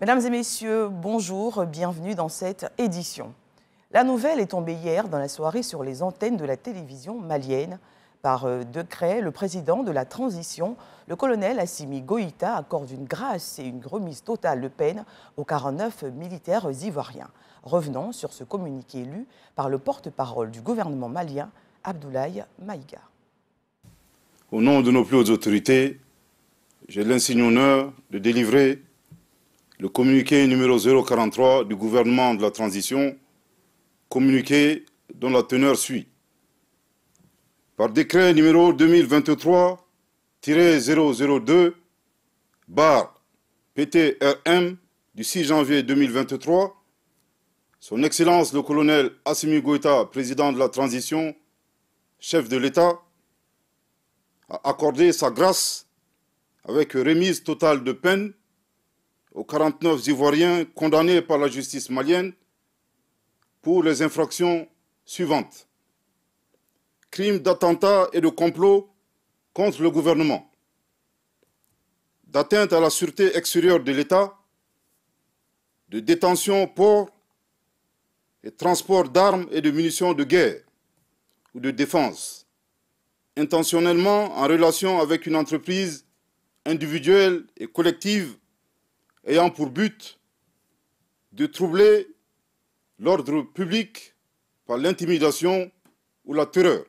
Mesdames et messieurs, bonjour, bienvenue dans cette édition. La nouvelle est tombée hier dans la soirée sur les antennes de la télévision malienne. Par euh, décret, le président de la transition, le colonel Assimi Goïta, accorde une grâce et une remise totale de peine aux 49 militaires ivoiriens. Revenons sur ce communiqué lu par le porte-parole du gouvernement malien, Abdoulaye Maïga. Au nom de nos plus hautes autorités, j'ai l'insigne honneur de délivrer le communiqué numéro 043 du gouvernement de la transition, communiqué dont la teneur suit. Par décret numéro 2023-002, bar PTRM du 6 janvier 2023, son Excellence le colonel Assimi Goïta, président de la transition, chef de l'État, a accordé sa grâce avec remise totale de peine aux 49 Ivoiriens condamnés par la justice malienne pour les infractions suivantes. Crimes d'attentat et de complot contre le gouvernement, d'atteinte à la sûreté extérieure de l'État, de détention, port et transport d'armes et de munitions de guerre ou de défense, intentionnellement en relation avec une entreprise individuelle et collective ayant pour but de troubler l'ordre public par l'intimidation ou la terreur.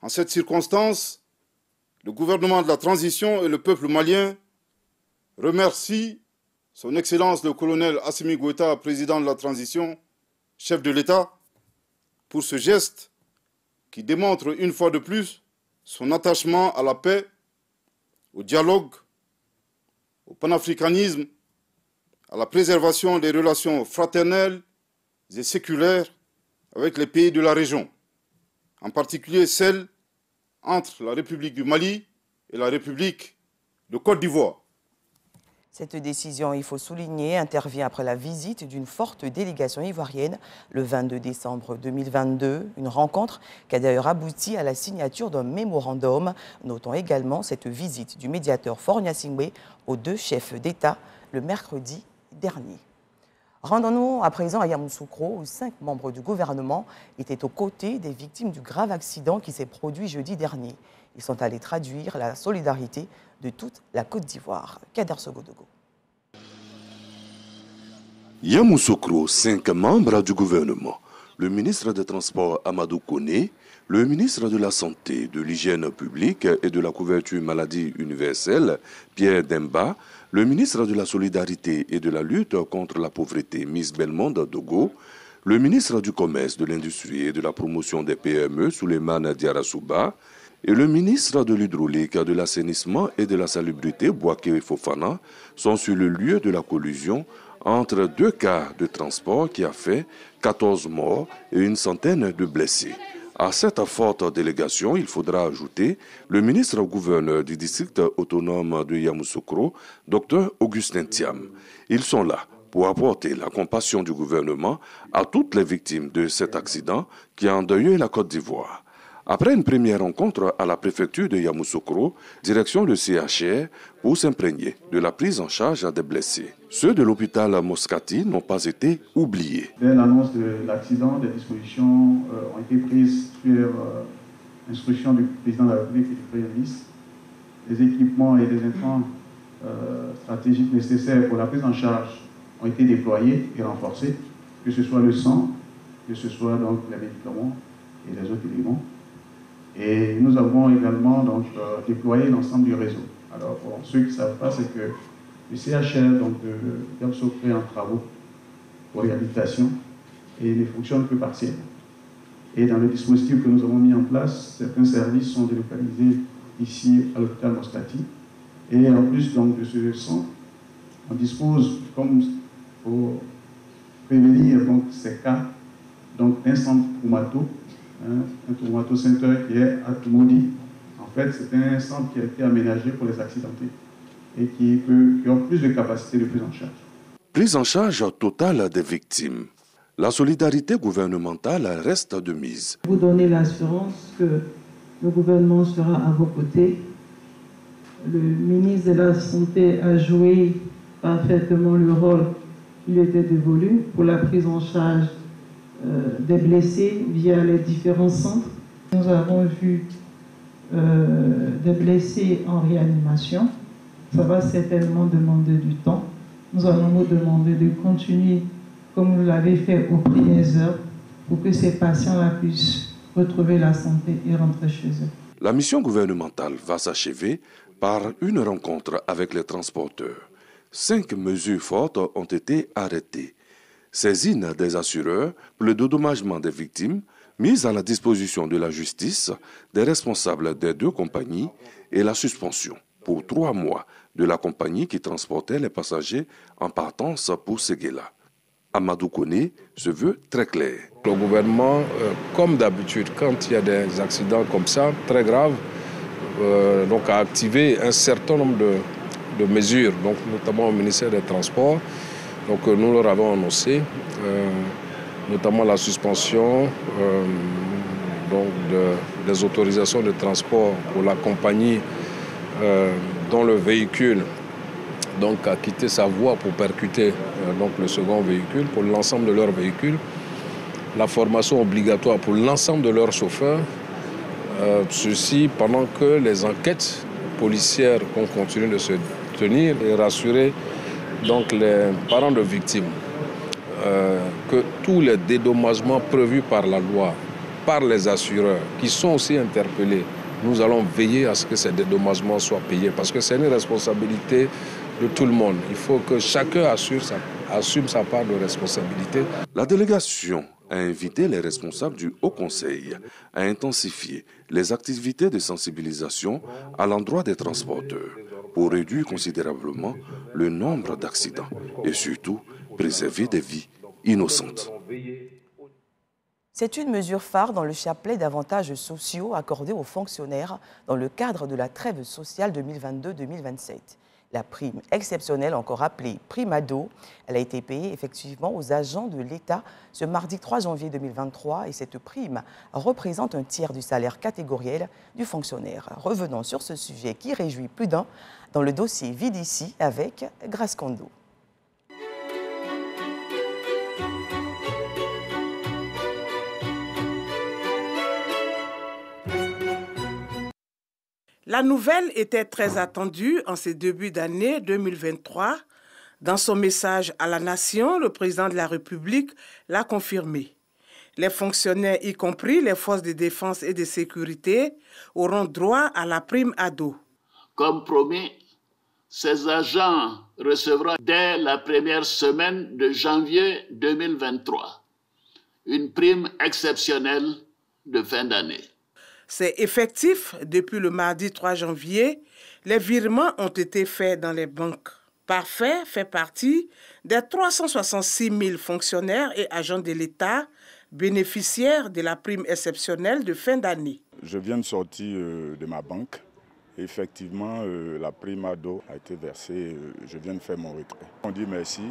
En cette circonstance, le gouvernement de la transition et le peuple malien remercient son Excellence le colonel Assimi Goïta, président de la transition, chef de l'État, pour ce geste qui démontre une fois de plus son attachement à la paix, au dialogue au panafricanisme, à la préservation des relations fraternelles et séculaires avec les pays de la région, en particulier celles entre la République du Mali et la République de Côte d'Ivoire. Cette décision, il faut souligner, intervient après la visite d'une forte délégation ivoirienne le 22 décembre 2022, une rencontre qui a d'ailleurs abouti à la signature d'un mémorandum. Notons également cette visite du médiateur Fornia Singwe aux deux chefs d'État le mercredi dernier. Rendons-nous à présent à Yamoussoukro, où cinq membres du gouvernement étaient aux côtés des victimes du grave accident qui s'est produit jeudi dernier. Ils sont allés traduire la solidarité de toute la Côte d'Ivoire. Kader Sogodogo. Yamoussoukro, cinq membres du gouvernement, le ministre des Transports Amadou Kone, le ministre de la Santé, de l'Hygiène publique et de la couverture maladie universelle, Pierre Demba, le ministre de la Solidarité et de la lutte contre la pauvreté, Miss Belmonde Dogo, le ministre du Commerce, de l'Industrie et de la promotion des PME, Souleymane Diarasouba, et le ministre de l'Hydraulique, de l'Assainissement et de la Salubrité, Boaké Fofana, sont sur le lieu de la collusion entre deux cas de transport qui a fait 14 morts et une centaine de blessés. À cette forte délégation, il faudra ajouter le ministre-gouverneur du district autonome de Yamoussoukro, Dr Augustin Thiam. Ils sont là pour apporter la compassion du gouvernement à toutes les victimes de cet accident qui a endeuillé la Côte d'Ivoire. Après une première rencontre à la préfecture de Yamoussoukro, direction le CHR pour s'imprégner de la prise en charge des blessés. Ceux de l'hôpital Moscati n'ont pas été oubliés. Dès l'annonce de l'accident, des dispositions euh, ont été prises sur euh, instruction du président de la République et du Premier ministre. Les équipements et les intrants euh, stratégiques nécessaires pour la prise en charge ont été déployés et renforcés, que ce soit le sang, que ce soit donc les médicaments et les autres éléments. Et nous avons également donc, euh, déployé l'ensemble du réseau. Alors, pour ceux qui ne savent pas, c'est que le CHR donc, de est en travaux pour réhabilitation et ne fonctionne que partiellement. Et dans le dispositif que nous avons mis en place, certains services sont délocalisés ici à l'hôpital Moscati. Et en plus donc, de ce centre, on dispose, comme pour prévenir donc, ces cas, d'un centre traumato Hein, un Tomato Center qui est à. En fait, c'est un centre qui a été aménagé pour les accidentés et qui, peut, qui a plus de capacité de prise en charge. Prise en charge totale des victimes. La solidarité gouvernementale reste de mise. Vous donnez l'assurance que le gouvernement sera à vos côtés. Le ministre de la Santé a joué parfaitement le rôle qui lui était dévolu pour la prise en charge des blessés via les différents centres. Nous avons vu euh, des blessés en réanimation. Ça va certainement demander du temps. Nous allons nous demander de continuer comme vous l'avez fait aux premières heures pour que ces patients-là puissent retrouver la santé et rentrer chez eux. La mission gouvernementale va s'achever par une rencontre avec les transporteurs. Cinq mesures fortes ont été arrêtées. Saisine des assureurs pour le dédommagement des victimes, mise à la disposition de la justice des responsables des deux compagnies et la suspension pour trois mois de la compagnie qui transportait les passagers en partance pour Seguela. Amadou Kone se veut très clair. Le gouvernement, euh, comme d'habitude, quand il y a des accidents comme ça, très graves, euh, donc a activé un certain nombre de, mesures, donc notamment au ministère des Transports. Donc euh, nous leur avons annoncé, notamment la suspension donc des autorisations de transport pour la compagnie dont le véhicule donc, a quitté sa voie pour percuter donc, le second véhicule, pour l'ensemble de leurs véhicules. La formation obligatoire pour l'ensemble de leurs chauffeurs euh, ceci pendant que les enquêtes policières qu'on continue de se tenir et rassurer donc les parents de victimes euh, que tous les dédommagements prévus par la loi, par les assureurs, qui sont aussi interpellés, nous allons veiller à ce que ces dédommagements soient payés parce que c'est une responsabilité de tout le monde. Il faut que chacun assume sa part de responsabilité. La délégation a invité les responsables du Haut Conseil à intensifier les activités de sensibilisation à l'endroit des transporteurs pour réduire considérablement le nombre d'accidents et surtout préserver des vies innocentes. C'est une mesure phare dans le chapelet d'avantages sociaux accordés aux fonctionnaires dans le cadre de la trêve sociale 2022-2027 la prime exceptionnelle, encore appelée prime ado. Elle a été payée effectivement aux agents de l'État ce mardi 3 janvier 2023 et cette prime représente un tiers du salaire catégoriel du fonctionnaire. Revenons sur ce sujet qui réjouit plus d'un dans le dossier Vide ici avec Kondo. La nouvelle était très attendue en ces débuts d'année 2023. Dans son message à la nation, le président de la République l'a confirmé. Les fonctionnaires, y compris les forces de défense et de sécurité, auront droit à la prime ado. Comme promis, ces agents recevront dès la première semaine de janvier 2023 une prime exceptionnelle de fin d'année. C'est effectif depuis le mardi 3 janvier. Les virements ont été faits dans les banques. Parfait fait partie des 366 000 fonctionnaires et agents de l'État bénéficiaires de la prime exceptionnelle de fin d'année. Je viens de sortir euh, de ma banque. Effectivement, euh, la prime ado a été versée. Euh, je viens de faire mon retrait. On dit merci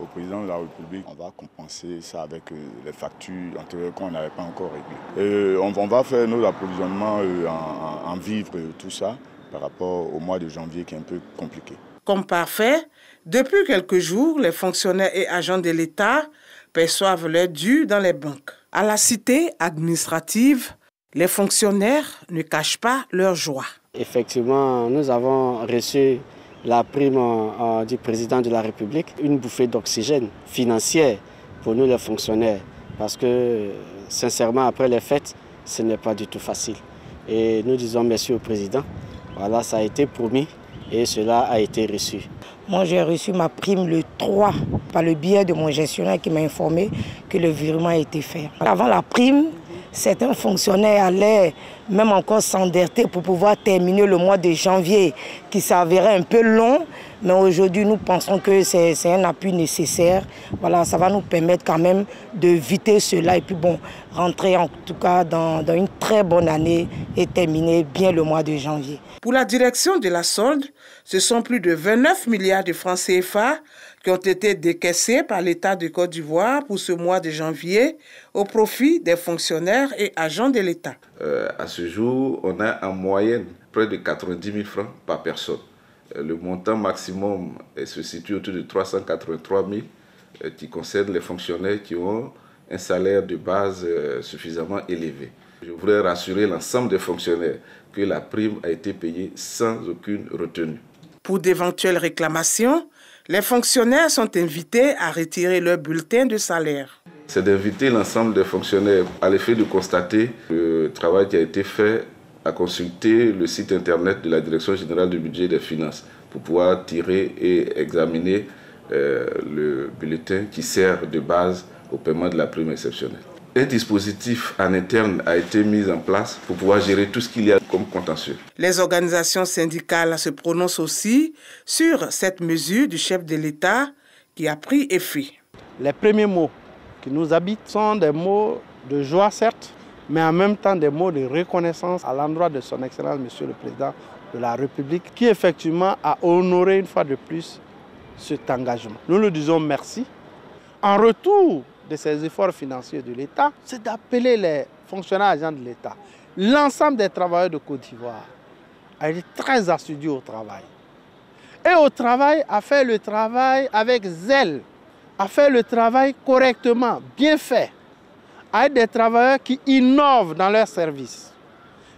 au président de la République. On va compenser ça avec euh, les factures antérieures qu'on n'avait pas encore réglées. Euh, on, va faire nos approvisionnements euh, en, en vivres, tout ça, par rapport au mois de janvier qui est un peu compliqué. Comme parfait, depuis quelques jours, les fonctionnaires et agents de l'État perçoivent leurs dû dans les banques. À la cité administrative, les fonctionnaires ne cachent pas leur joie. Effectivement, nous avons reçu la prime du président de la République, une bouffée d'oxygène financière pour nous les fonctionnaires. Parce que sincèrement, après les fêtes, ce n'est pas du tout facile. Et nous disons merci au président. Voilà, ça a été promis et cela a été reçu. Moi, j'ai reçu ma prime le 3 par le biais de mon gestionnaire qui m'a informé que le virement a été fait. Avant la prime, certains fonctionnaires allaient même encore s'endetter pour pouvoir terminer le mois de janvier qui s'avérait un peu long. Mais aujourd'hui, nous pensons que c'est un appui nécessaire. Voilà, ça va nous permettre quand même d'éviter cela et puis bon, rentrer en tout cas dans, dans une très bonne année et terminer bien le mois de janvier. Pour la direction de la solde, ce sont plus de 29 milliards de francs CFA qui ont été décaissés par l'État de Côte d'Ivoire pour ce mois de janvier au profit des fonctionnaires et agents de l'État. Euh, à ce jour, on a en moyenne près de 90 000 francs par personne. le montant maximum se situe autour de 383 000 qui concerne les fonctionnaires qui ont un salaire de base suffisamment élevé. Je voudrais rassurer l'ensemble des fonctionnaires que la prime a été payée sans aucune retenue. Pour d'éventuelles réclamations, les fonctionnaires sont invités à retirer leur bulletin de salaire. C'est d'inviter l'ensemble des fonctionnaires à l'effet de constater le travail qui a été fait à consulter le site internet de la Direction générale du budget et des finances pour pouvoir tirer et examiner euh, le bulletin qui sert de base au paiement de la prime exceptionnelle. Un dispositif en interne a été mis en place pour pouvoir gérer tout ce qu'il y a comme contentieux. Les organisations syndicales se prononcent aussi sur cette mesure du chef de l'État qui a pris effet. Les premiers mots qui nous habitent sont des mots de joie, certes, mais en même temps des mots de reconnaissance à l'endroit de son Excellence, Monsieur le Président de la République, qui effectivement a honoré une fois de plus cet engagement. Nous lui disons merci. En retour de ces efforts financiers de l'État, c'est d'appeler les fonctionnaires agents de l'État, l'ensemble des travailleurs de Côte d'Ivoire, à être très assidus au travail. Et au travail, à faire le travail avec zèle, à faire le travail correctement, bien fait, à être des travailleurs qui innovent dans leur service,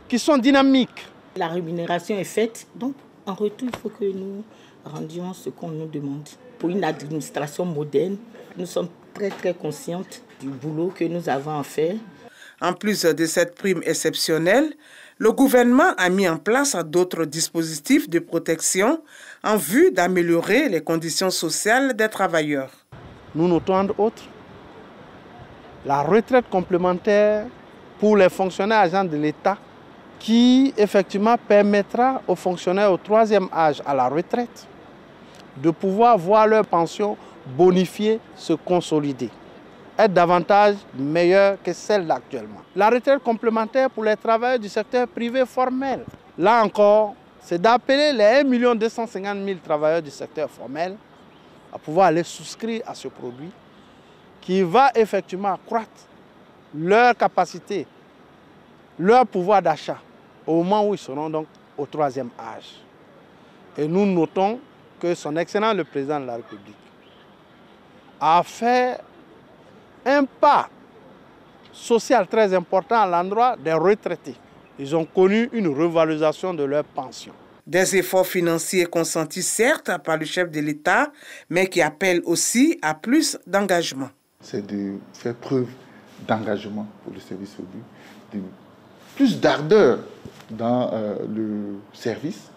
qui sont dynamiques. La rémunération est faite, donc en retour, il faut que nous rendions ce qu'on nous demande. Pour une administration moderne, nous sommes très très consciente du boulot que nous avons à faire. En plus de cette prime exceptionnelle, le gouvernement a mis en place d'autres dispositifs de protection en vue d'améliorer les conditions sociales des travailleurs. Nous notons entre autres la retraite complémentaire pour les fonctionnaires agents de l'État qui effectivement permettra aux fonctionnaires au troisième âge à la retraite de pouvoir voir leur pension bonifier, se consolider, être davantage meilleure que celle d'actuellement. La retraite complémentaire pour les travailleurs du secteur privé formel. Là encore, c'est d'appeler les 1 250 000 travailleurs du secteur formel à pouvoir aller souscrire à ce produit qui va effectivement accroître leur capacité, leur pouvoir d'achat au moment où ils seront donc au troisième âge. Et nous notons que son Excellence le Président de la République a fait un pas social très important à l'endroit des retraités. Ils ont connu une revalorisation de leur pension. Des efforts financiers consentis certes par le chef de l'État, mais qui appellent aussi à plus d'engagement. C'est de faire preuve d'engagement pour le service public, de plus d'ardeur dans euh, le service,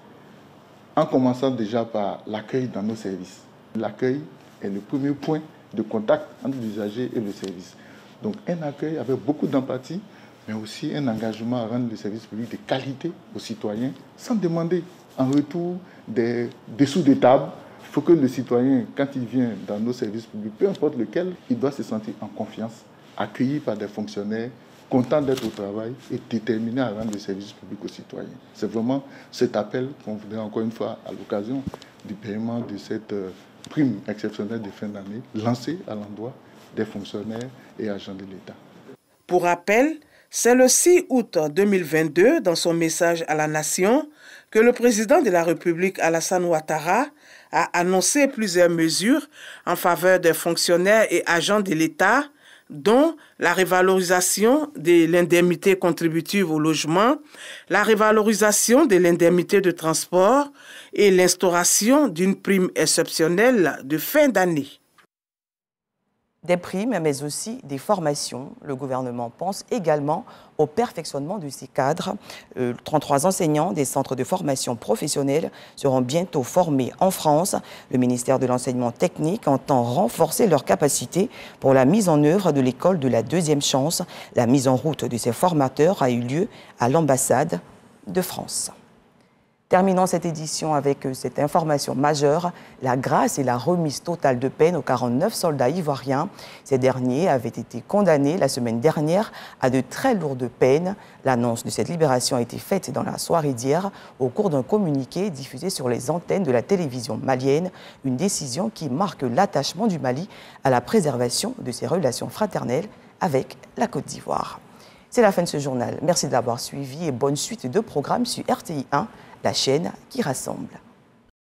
en commençant déjà par l'accueil dans nos services. L'accueil est le premier point de contact entre l'usager et le service. Donc un accueil avec beaucoup d'empathie, mais aussi un engagement à rendre le service public de qualité aux citoyens sans demander en retour des dessous des tables. Il faut que le citoyen, quand il vient dans nos services publics, peu importe lequel, il doit se sentir en confiance, accueilli par des fonctionnaires, content d'être au travail et déterminé à rendre le service public aux citoyens. C'est vraiment cet appel qu'on voudrait encore une fois à l'occasion du paiement de cette euh, prime exceptionnelle de fin d'année lancée à l'endroit des fonctionnaires et agents de l'État. Pour rappel, c'est le 6 août 2022, dans son message à la nation, que le président de la République, Alassane Ouattara, a annoncé plusieurs mesures en faveur des fonctionnaires et agents de l'État, dont la révalorisation de l'indemnité contributive au logement, la révalorisation de l'indemnité de transport et l'instauration d'une prime exceptionnelle de fin d'année. Des primes, mais aussi des formations. Le gouvernement pense également au perfectionnement de ces cadres. 33 euh, enseignants des centres de formation professionnelle seront bientôt formés en France. Le ministère de l'Enseignement technique entend renforcer leurs capacités pour la mise en œuvre de l'école de la deuxième chance. La mise en route de ces formateurs a eu lieu à l'ambassade de France. Terminons cette édition avec euh, cette information majeure, la grâce et la remise totale de peine aux 49 soldats ivoiriens. Ces derniers avaient été condamnés la semaine dernière à de très lourdes peines. L'annonce de cette libération a été faite dans la soirée d'hier au cours d'un communiqué diffusé sur les antennes de la télévision malienne, une décision qui marque l'attachement du Mali à la préservation de ses relations fraternelles avec la Côte d'Ivoire. C'est la fin de ce journal. Merci de l'avoir suivi et bonne suite de programmes sur RTI 1 la chaîne qui rassemble.